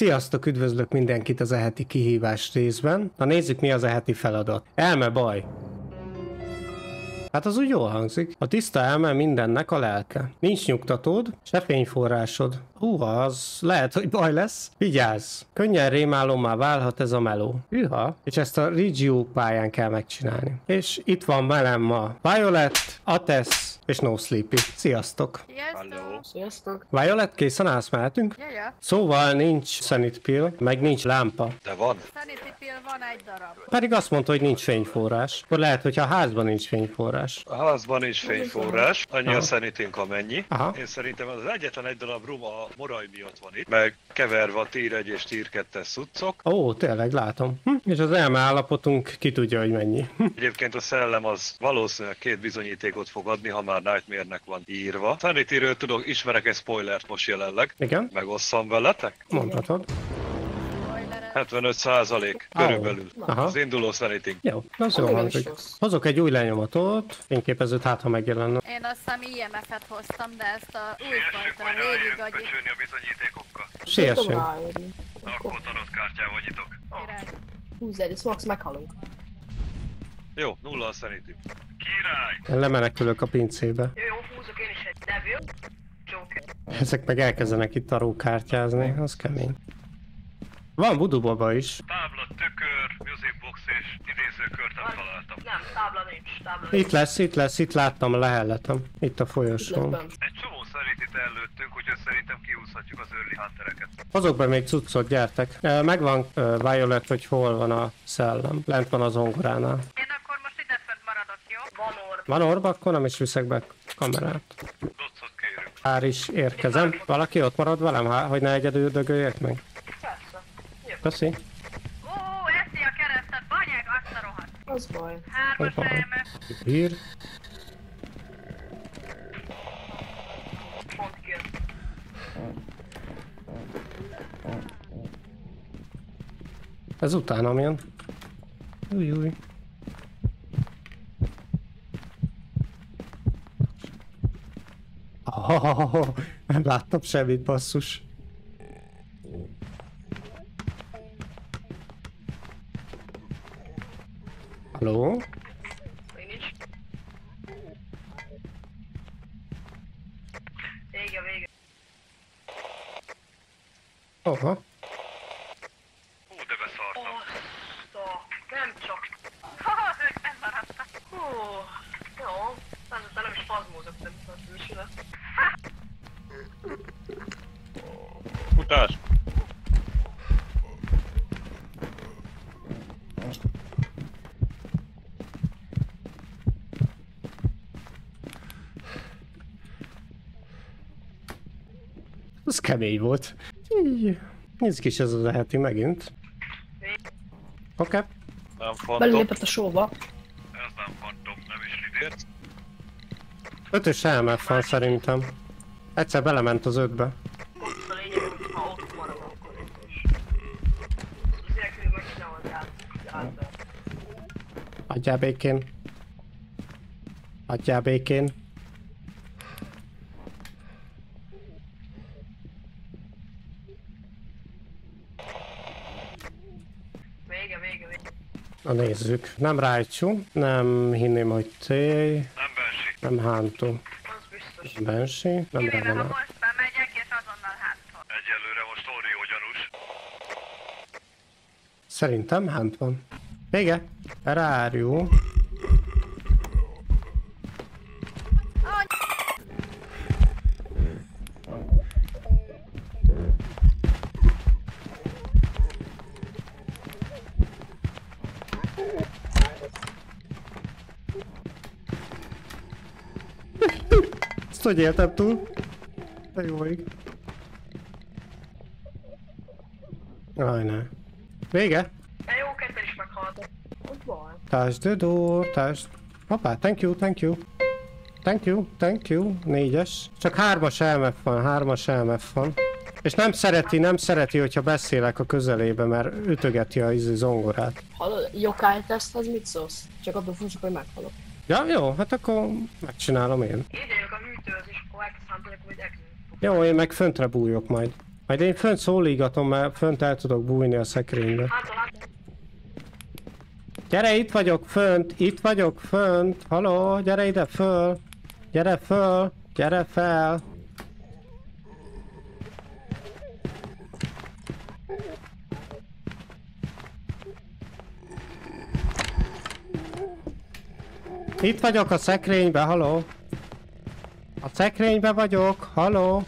Sziasztok, üdvözlök mindenkit az eheti kihívás részben. Na nézzük mi az eheti feladat. Elme baj. Hát az úgy jól hangzik. A tiszta elme mindennek a lelke. Nincs nyugtatód, se fényforrásod. Hú, az lehet, hogy baj lesz. Vigyázz! Könnyen rémálommá válhat ez a meló. Hűha! És ezt a Regio pályán kell megcsinálni. És itt van velem ma Violet, Ates, és No Sleepy. Sziasztok! Sziasztok! Sziasztok! Violet, készen állsz, mehetünk? Ja, ja. Szóval nincs Sanity Pill, meg nincs lámpa. De van. Sanity pill van egy darab. Pedig azt mondta, hogy nincs fényforrás. Akkor lehet, hogyha a házban nincs fényforrás. A házban nincs fényforrás, annyi Aha. a szenitünk amennyi. Aha. Én szerintem az egyetlen egy darab rum a moraj miatt van itt, meg keverve a tír 1 és tír 2 szuccok. Ó, tényleg látom. Hm? És az elme állapotunk ki tudja, hogy mennyi. Hm? Egyébként a szellem az valószínűleg két bizonyítékot fog adni, ha már Nightmare-nek van írva. Sanityről tudok, ismerek egy spoilert most jelenleg. Igen? Megosszam veletek? Mondhatod. Spoiler. 75 százalék körülbelül. Aha. Az induló szeniting. Jó, az jó hangzik. Hozok egy új lenyomatot, fényképezőt hát, ha megjelenne. Én azt hiszem IMF-et hoztam, de ezt a újfajta régi gagyi a bizonyítékokkal. Siessünk. Akkor tarot kártyával nyitok. húzz el, max meghalunk. Jó, nulla a sanity. Király! Lemenekülök a pincébe. Jó, húzok én is egy Devil. Joker. Ezek meg elkezdenek itt tarókártyázni, az kemény. Van Budubaba is. Tábla, tükör, music box és idézőkört nem találtam. Nem, tábla nincs, tábla nincs. Itt lesz, itt lesz, itt láttam a leheletem. Itt a folyosón. Egy csomó szeritit előttünk, úgyhogy szerintem kihúzhatjuk az early huntereket. Hozok be még cuccot, gyertek. Megvan Violet, hogy hol van a szellem. Lent van az ongoránál. Én akkor most ide fönt maradok, jó? Van orb. Van orba, akkor nem is viszek be kamerát. Már is érkezem. Valaki ott marad velem, há- hogy ne egyedül dögöljek meg? Persze. Köszi. Ó, eszi a keresztet, banyeg, azt a rohadt. Az baj. Hármas elme. Hír. Ez utánam jön. Új, új. Nem láttam semmit, basszus. Halló? Vége, vége. Oha. Hú, de beszartam. Azt a... Nem csak. Haha, ők nem maradtak. Hú, jó. Ezután nem is fazmózok, nem is ide. Futás. Ez kemény volt. Így. Nézd is ez az eheti megint. Oké. Okay. Nem fantom. Belépett a showba. Ez nem fantom, nem is lidért. Ötös elmef van szerintem. Egyszer belement az ötbe. Ott a lényeg, hogy ha ott marad, akkor is. Az nélkül meg mindenhol játszol. Adjál békén. Adjál békén. Vége, vége, vége. Na nézzük. Nem Raichu, nem hinném, hogy T, Nem bensi. nem Hántó. Az biztos. Bensi, nem Kivéve, ha most bemegyek, és azonnal hátra. Egyelőre most Orió gyanús. Szerintem Hánt van. Vége. Rárió. Ezt hogy éltem túl? De jó ég. Aj, ne. Vége? De jó, ketten is meghaltak. Az baj. Touch the door, touch... Hoppá, thank you, thank you. Thank you, thank you. Négyes. Csak hármas elmef van, hármas elmef van. És nem szereti, nem szereti, hogyha beszélek a közelébe, mert ütögeti a izé zongorát. Hallod, Yokai teszthez mit szólsz? Csak attól fúcsok, hogy meghalok. Ja, jó, hát akkor megcsinálom én. Idejök ekni. Jó, én meg föntre bújok majd. Majd én fönt szólígatom, mert fönt el tudok bújni a szekrénybe. Hátra. Gyere, itt vagyok fönt, itt vagyok fönt. Haló, gyere ide föl. Gyere föl, gyere fel. Itt vagyok a szekrénybe, haló. A szekrénybe vagyok, haló.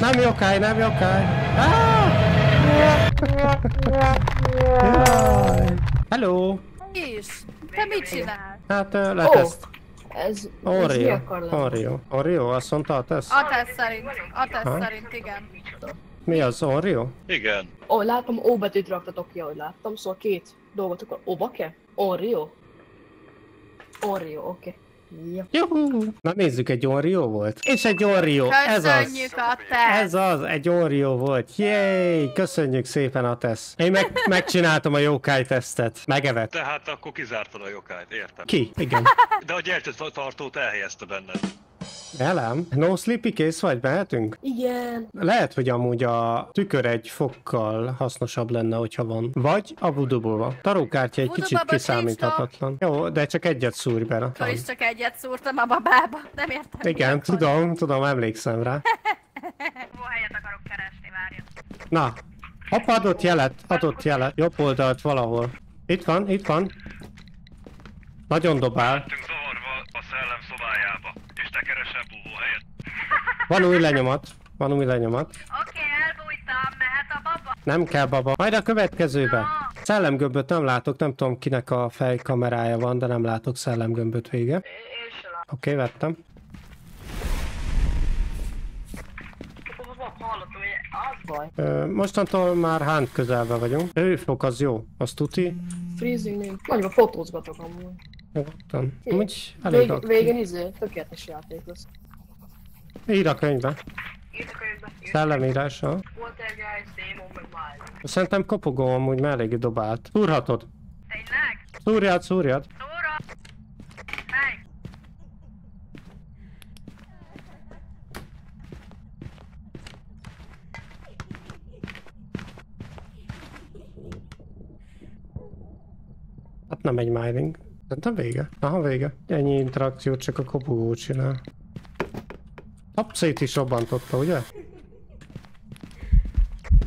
Nem jokáj, nem jokáj. Hello. Is! Te mit csinál? Hát ö, leteszt. Ez, ez mi Oreo. akar lenni? Oreo. Oreo, azt mondta a teszt? A teszt szerint. A teszt Ha? szerint, igen. Mi az Oreo? Igen. Ó, látom, ó betűt raktatok ki, ahogy láttam, szóval két dolgot akar. Ó, bake? Oreo? Oreo, oké. Ja. Juhu! Na nézzük, egy Oreo volt. És egy Oreo, ez az. Köszönjük a teszt! Ez az, egy Oreo volt. Jéj! Köszönjük szépen a teszt. Én meg, megcsináltam a Yokai tesztet. Megevett. Tehát akkor kizártad a jokáit, értem. Ki? Igen. De a gyertyatartót elhelyezte benned. Elám? No sleepy kész vagy? Mehetünk? Igen. Lehet, hogy amúgy a tükör egy fokkal hasznosabb lenne, hogyha van. Vagy a vudubova. Tarókártya egy Voodoo kicsit kiszámíthatatlan. Jó, de csak egyet szúrj be. Akkor is csak egyet szúrtam a babába. Nem értem. Igen, tudom, tudom, emlékszem rá. Hol helyet akarok keresni, várjon. Na, apa adott jelet, adott jelet. Jobb oldalt valahol. Itt van, itt van. Nagyon dobál. Lettünk zavarva a szellem szobájába, és te keresel búvó helyet. Van új lenyomat. Van új lenyomat. Oké, elbújtam, mehet a baba? Nem kell baba. Majd a következőbe. Szellemgömböt nem látok, nem tudom kinek a fejkamerája van, de nem látok szellemgömböt vége. Oké, okay, vettem. Ö, mostantól már hánt közelben vagyunk. Hőfok az jó, az tuti. Freezing name. Nagyon fotózgatok amúgy. Nyugodtan. Úgy elég Vég, végén izé, tökéletes játék lesz. Ír a könyvbe. írt a könyvbe. Szerintem kopogó amúgy, mert eléggé dobált. Szúrhatod. Tényleg? Szúrjad, szúrjad. Hát nem egy mining. Szerintem vége. Aha, vége. Ennyi interakciót csak a kopogó csinál. Tapszét is robbantotta, ugye?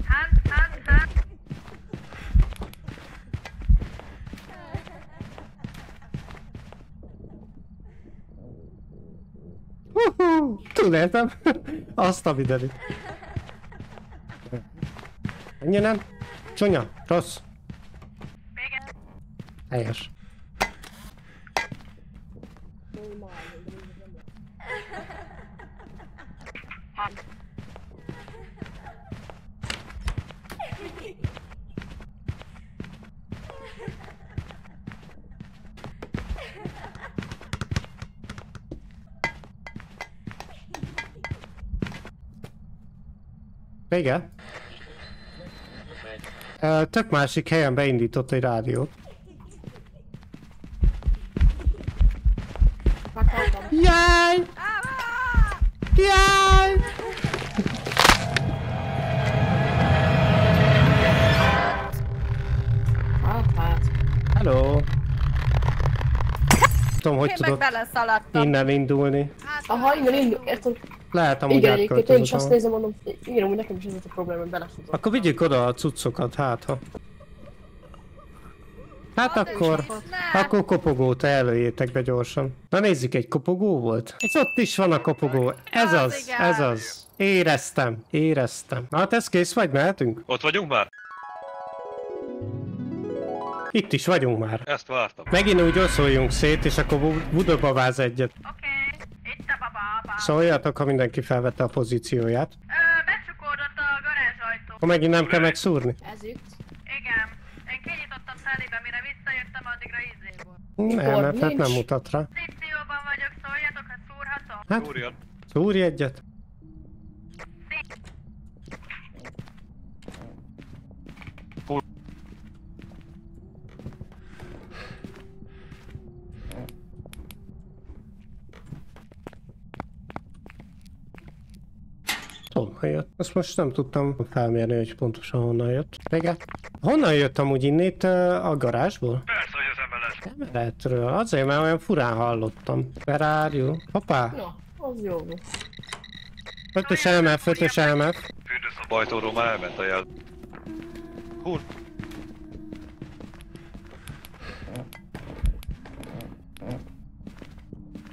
Hát, hát, hát. Uhú, Túléltem. Azt a videót. Ennyi nem? Csúnya, rossz. Helyes. Vége? Ö, Tök másik helyen beindított egy rádiót. Jaj! Jaj! Hello! Tudom, hogy Én innen indulni. Hát, Aha, igen, indul, érted? Lehet amúgy Igen, egyébként én is azt nézem, mondom, igen, amúgy nekem is ez a probléma, hogy belefutok. Akkor vigyük oda a cuccokat, hát ha. Hát akkor, akkor kopogót előjétek be gyorsan. Na nézzük, egy kopogó volt? És ott is van a kopogó. Ez Az ez az. Éreztem, éreztem. Hát ez kész vagy, mehetünk? Ott vagyunk már? Itt is vagyunk már. Ezt vártam. Megint úgy osszoljunk szét, és akkor bu- budobaváz egyet. Oké. Baba. Szóljatok, ha mindenki felvette a pozícióját. Ö, becsukódott a garázsajtó. Akkor megint nem kell megszúrni. Ez itt. Igen. Én kinyitottam szelébe, mire visszajöttem, addigra izé volt. Nem, mert hát nem mutat rá. Pozícióban vagyok, szóljatok, ha szúrhatom. Hát, szúrj egyet. Most nem tudtam felmérni, hogy pontosan honnan jött. Vége. Honnan jött amúgy innét a garázsból? Persze, hogy az emelet. Emeletről. Azért, mert olyan furán hallottam. You? Hoppá! Na, az jó volt. Ötös MF, ötös MF. Fürdőszobajtóról már elment a jel. Hú,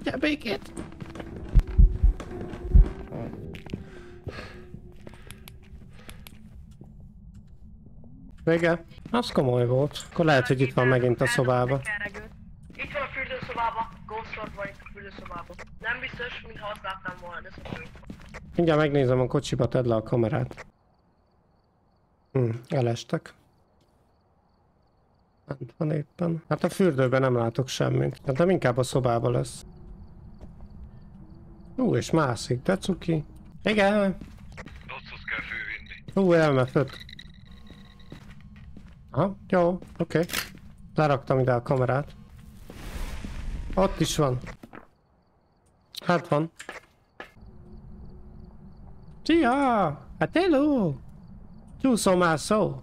Gyebéket! Vége. Az komoly volt. Akkor lehet, hogy itt van megint a szobába. Itt van a fürdőszobába. Ghost Lord van itt a fürdőszobába. Nem biztos, mintha azt láttam volna, de szóval. Mindjárt megnézem a kocsiba, tedd le a kamerát. Hm, elestek. Bent van éppen. Hát a fürdőben nem látok semmit. Hát nem inkább a szobába lesz. Ú, és mászik, de cuki. Igen, Docot kell fővinni. Ú, elmefött. Aha, jó, oké. Okay. Leraktam ide a kamerát. Ott is van. Hát van. Szia! Hát hello! Csúszom már szó.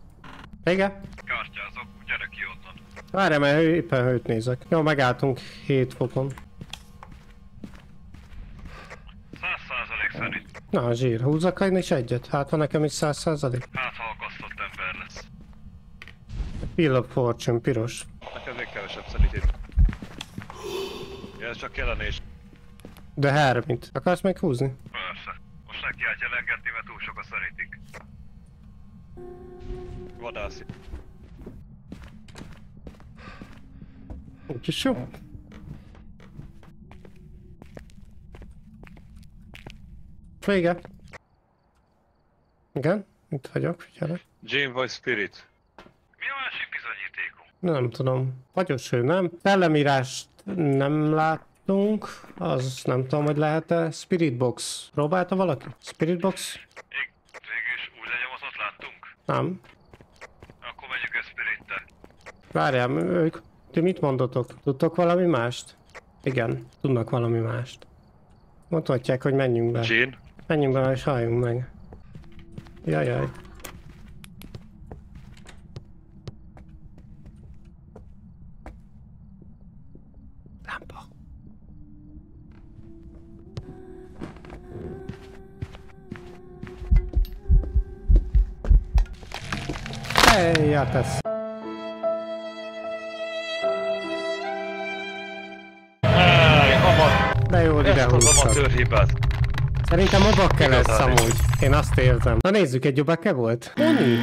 Igen? Kártyázok, gyere ki onnan. Várj, mert éppen hőt nézek. Jó, megálltunk 7 fokon. 100 százalék szerint. Na, zsír, húzzak én is egyet. Hát van nekem is 100 százalék. Hát, ha akasztott ember lesz. Pill of Fortune, piros. Nekem még kevesebb szerint itt. Ja, ez csak jelenés. De Hermit. Akarsz még húzni? Persze. Most neki át jelengetni, mert túl sokat szeretik. Vadászi. Úgyis jó. Vége. Igen, itt vagyok, figyelek. Jane vagy Spirit? Másik bizonyítékunk? Nem tudom. Fagyos ő, nem? Szellemírást nem láttunk. Az nem tudom, hogy lehet-e. Spirit Box. Próbálta valaki? Spirit Box? Ég, végülis új lenyomatot láttunk? Nem. Akkor megyünk a Spirit-tel. Várjál, ők... Ti mit mondotok? Tudtok valami mást? Igen, tudnak valami mást. Mondhatják, hogy menjünk be. Jane? Menjünk be, és halljunk meg. Jajjaj. Ja tesz. De jó, ide ezt az amatőr hibát. Szerintem a bakke lesz amúgy. Én azt érzem. Na nézzük, egy bakke volt? Oni.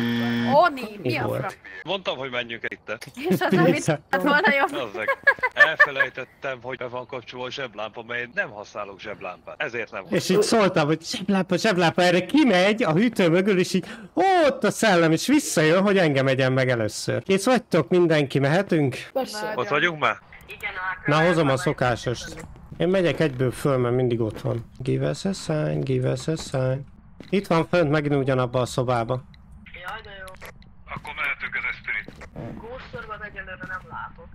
Oni, mi Mi a volt? Mondtam, hogy menjünk itt. És az, amit volna jobb. Elfelejtettem, hogy be van kapcsolva a zseblámpa, mert én nem használok zseblámpát. Ezért nem És így szóltam, hogy zseblámpa, zseblámpa, erre kimegy a hűtő mögül, és így ott a szellem, és visszajön, hogy engem egyen meg először. Kész vagytok, mindenki, mehetünk? Persze. Ott vagyunk már? Igen. Na, hozom a szokásost. Én megyek egyből föl, mert mindig ott van. Give us a sign, give us a sign. Itt van fönt, megint ugyanabba a szobába. Jaj, de jó. Akkor mehetünk az Espirit. Ghost Lordot egyelőre nem látok.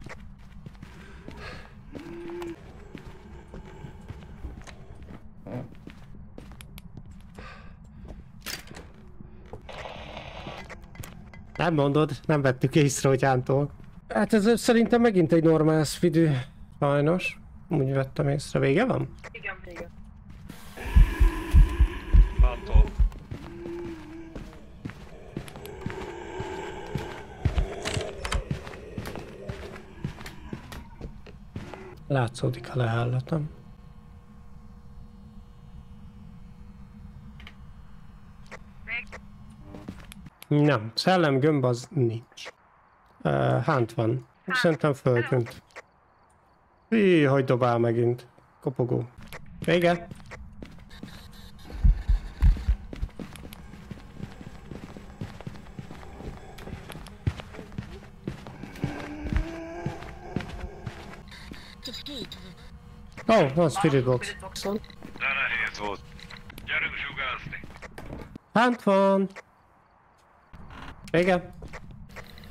Nem mondod, nem vettük észre, hogy ántól. Hát ez szerintem megint egy normál vidő. Sajnos. Úgy vettem észre. Vége van? Igen, igen. Mántól. Látszódik a leállatom. Nem, szellemgömb az nincs. Uh, hánt van. Szerintem föltűnt. Hí, hogy dobál megint. Kopogó. Vége. Ó, oh, van Spirit Box. Spirit Box. Viszont De nehéz volt. Gyerünk zsugázni. Hánt van. Vége.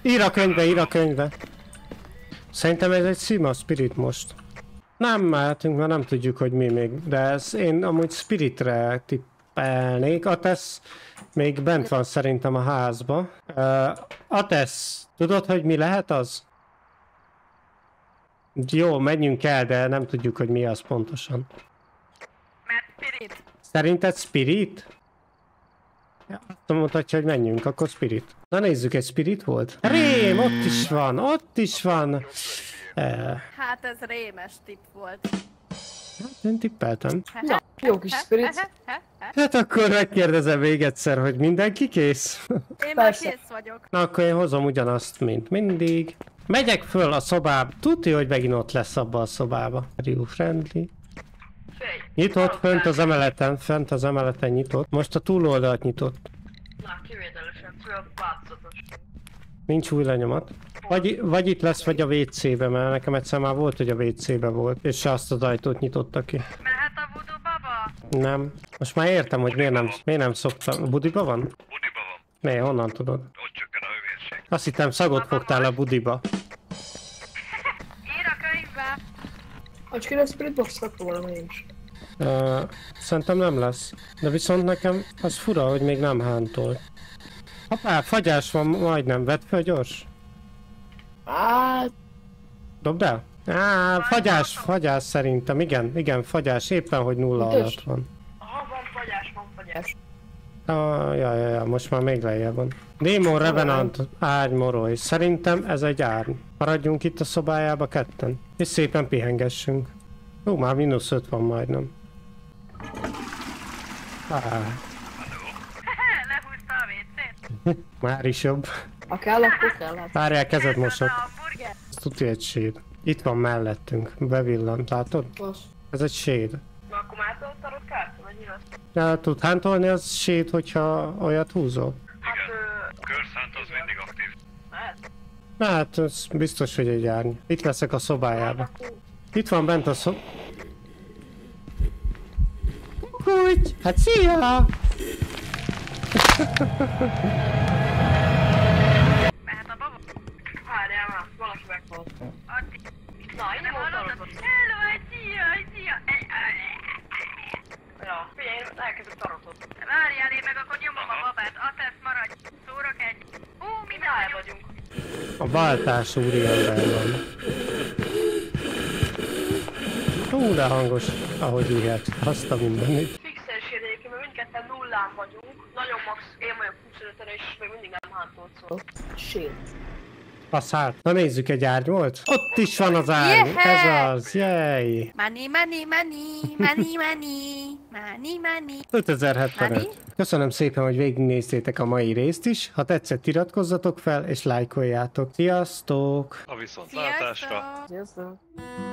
Ír a könyvbe, ír a könyvbe. Szerintem ez egy sima spirit most. Nem mehetünk, mert nem tudjuk, hogy mi még. De ez én amúgy spiritre tippelnék. Atesz még bent van szerintem a házba. Uh, Atesz, tudod, hogy mi lehet az? Jó, menjünk el, de nem tudjuk, hogy mi az pontosan. Mert Spirit. Szerinted Spirit? Ja, azt mutatja, hogy menjünk, akkor Spirit. Na nézzük, egy Spirit volt? Rém, ott is van, ott is van. Eh, Hát ez rémes tipp volt. hát én tippeltem. Na, jó kis spirit. Hát akkor megkérdezem még egyszer, hogy mindenki kész? Én már kész vagyok. Na akkor én hozom ugyanazt, mint mindig. Megyek föl a szobába. Tudja, hogy megint ott lesz abba a szobába. Rio friendly. Nyitott, fönt az emeleten, fent az emeleten nyitott. Most a túloldalt nyitott. Na, kivételesen. Nincs új lenyomat. Vagy, vagy itt lesz, vagy a WC-be, mert nekem egyszer már volt, hogy a WC-be volt, és azt az ajtót nyitotta ki. Mehet a voodoo baba? Nem. Most már értem, hogy miért nem, miért nem szoktam. Budiba van? Budiba van, Mi, honnan tudod? ott csökken a hőmérséklet. Azt hittem szagot fogtál a budiba. Ír a könyvbe. Hogy kéne spirit box kaptam volna én is. Uh, szerintem nem lesz. De viszont nekem az fura, hogy még nem hántol. Hoppá, fagyás van majdnem. Vedd fel gyors. Hát, Dobd el. Á, fagyás, fagyás szerintem. Igen, igen, fagyás. Éppen, hogy nulla Ütös. alatt van. Aha, van fagyás, van fagyás. Ah, ja, ja, ja, most már még lejjebb van. Démon Revenant, árny moroly. Szerintem ez egy árny. Maradjunk itt a szobájába ketten. És szépen pihengessünk. Ó, már mínusz öt van majdnem. Lehúzta a WC-t. már is jobb. ha kell, akkor kell. Várjál, kezed mosok. Tudja egy séd. Itt van mellettünk. Bevillant, látod? Az. Ez egy séd. Na, akkor már tudod tarot kártya, vagy mi lesz? Ja, tud hántolni az séd, hogyha olyat húzol? Hát. Körszánt az mindig aktív. Lehet? Na hát, ez biztos, hogy egy árny. Itt leszek a szobájába. Itt van bent a szob... Úgy, hát szia! Mehet a baba? Várjál már, valaki meghalt. Addig. Na, én nem Nem hallod? hallottam. Hello, egy szia, egy szia. Ja, figyelj, én elkezdek tarotot. Várjál, én meg akkor nyomom a babát. Atesz, maradj. Szórok egy. Ú, minden Náj vagyunk. vagyunk. A váltás úriember van. Hú, de hangos, ahogy ilyet. Azt a mindenit. Fixelség egyébként, mert mindketten nullán vagyunk. Nagyon max, én vagyok 25 és még mindig nem hántolt szó. Shit. A szállt. Na nézzük, egy árny volt? Ott is van az árny. Ez Yeah! az, jej. Money, money, money, money, money, money, money. 5075. Nani? Köszönöm szépen, hogy végignéztétek a mai részt is. Ha tetszett, iratkozzatok fel és lájkoljátok. Sziasztok! A viszontlátásra. Sziasztok! Sziasztok.